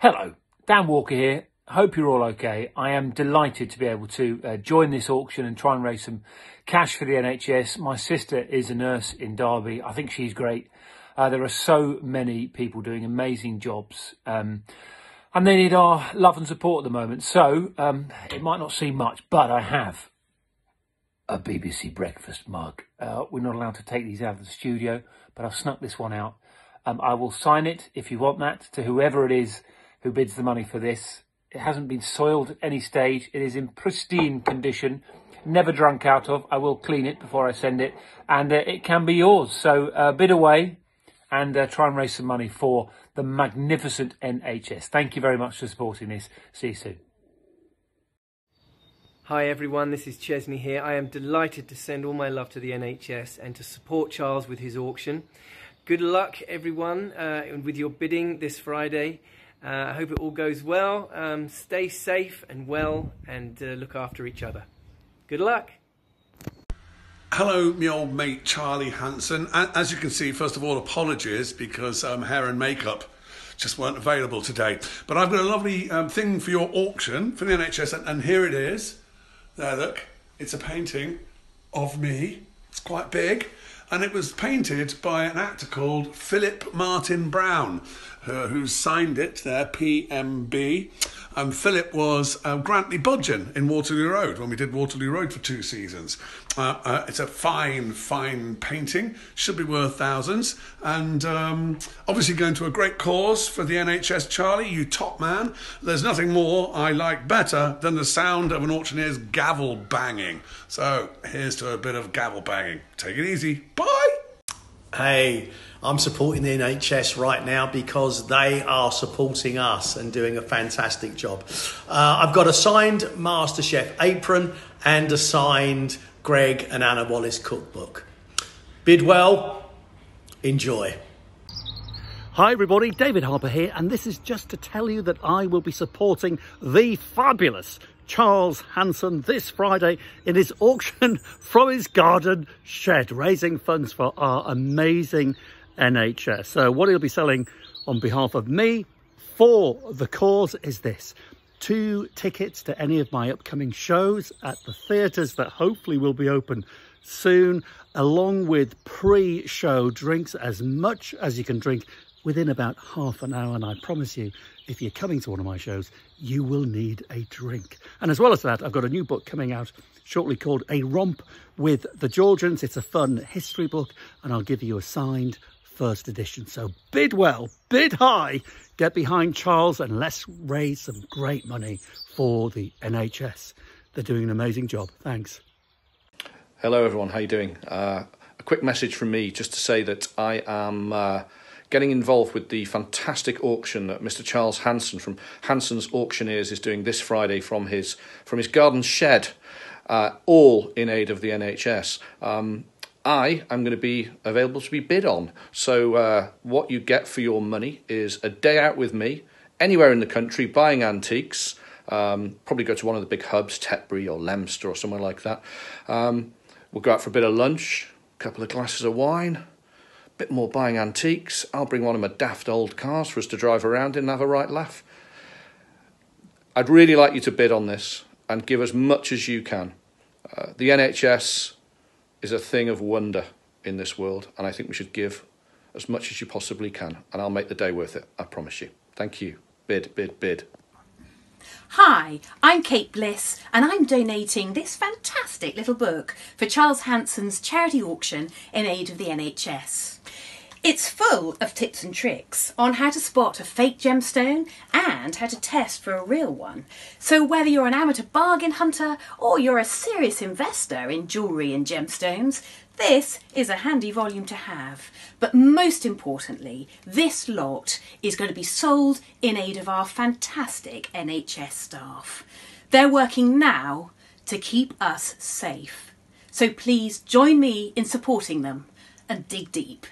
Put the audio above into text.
Hello, Dan Walker here. Hope you're all okay. I am delighted to be able to uh, join this auction and try and raise some cash for the NHS. My sister is a nurse in Derby. I think she's great. Uh, there are so many people doing amazing jobs. Um, and they need our love and support at the moment. So um, it might not seem much, but I have a BBC breakfast mug. Uh, we're not allowed to take these out of the studio, but I've snuck this one out. Um, I will sign it if you want that to whoever it is who bids the money for this. It hasn't been soiled at any stage. It is in pristine condition, never drunk out of. I will clean it before I send it, and uh, it can be yours. So uh, bid away and uh, try and raise some money for the magnificent NHS. Thank you very much for supporting this. See you soon. Hi everyone, this is Chesney here. I am delighted to send all my love to the NHS and to support Charles with his auction. Good luck everyone uh, with your bidding this Friday. Uh, I hope it all goes well. Um, stay safe and well and uh, look after each other. Good luck. Hello, my old mate Charlie Hanson. As you can see, first of all, apologies because um, hair and makeup just weren't available today. But I've got a lovely um, thing for your auction for the NHS, and, and here it is. There, look, it's a painting of me. It's quite big and it was painted by an actor called Philip Martin Brown, uh, who signed it there, PMB. Um, Philip was uh, Grantly Budgen in Waterloo Road when we did Waterloo Road for two seasons. Uh, uh, it's a fine, fine painting, should be worth thousands, and um, obviously going to a great cause for the NHS. Charlie, you top man. There's nothing more I like better than the sound of an auctioneer's gavel banging. So here's to a bit of gavel banging. Take it easy. Bye. Hey. I'm supporting the NHS right now because they are supporting us and doing a fantastic job. Uh, I've got a signed MasterChef apron and a signed Gregg and Anna Wallace cookbook. Bid well, enjoy. Hi, everybody, David Harper here, and this is just to tell you that I will be supporting the fabulous Charles Hanson this Friday in his auction from his garden shed, raising funds for our amazing NHS. So what he'll be selling on behalf of me for the cause is this. Two tickets to any of my upcoming shows at the theatres that hopefully will be open soon, along with pre-show drinks, as much as you can drink within about half an hour. And I promise you, if you're coming to one of my shows, you will need a drink. And as well as that, I've got a new book coming out shortly called A Romp with the Georgians. It's a fun history book, and I'll give you a signed first edition. So bid well, bid high, get behind Charles and let's raise some great money for the NHS. They're doing an amazing job. Thanks. Hello everyone, how you doing? Uh, a quick message from me just to say that I am uh, getting involved with the fantastic auction that Mr. Charles Hanson from Hanson's Auctioneers is doing this Friday from his from his garden shed, uh, all in aid of the NHS. Um, I am going to be available to be bid on. So, uh, what you get for your money is a day out with me, anywhere in the country, buying antiques. Um, probably go to one of the big hubs, Tetbury or Leominster or somewhere like that. Um, we'll go out for a bit of lunch, a couple of glasses of wine, bit more buying antiques. I'll bring one of my daft old cars for us to drive around in and have a right laugh. I'd really like you to bid on this and give as much as you can. Uh, the NHS is a thing of wonder in this world, and I think we should give as much as you possibly can, and I'll make the day worth it, I promise you. Thank you. Bid, bid, bid. Hi, I'm Kate Bliss, and I'm donating this fantastic little book for Charles Hanson's charity auction in aid of the NHS. It's full of tips and tricks on how to spot a fake gemstone and how to test for a real one. So whether you're an amateur bargain hunter or you're a serious investor in jewellery and gemstones, this is a handy volume to have. But most importantly, this lot is going to be sold in aid of our fantastic NHS staff. They're working now to keep us safe. So please join me in supporting them and dig deep.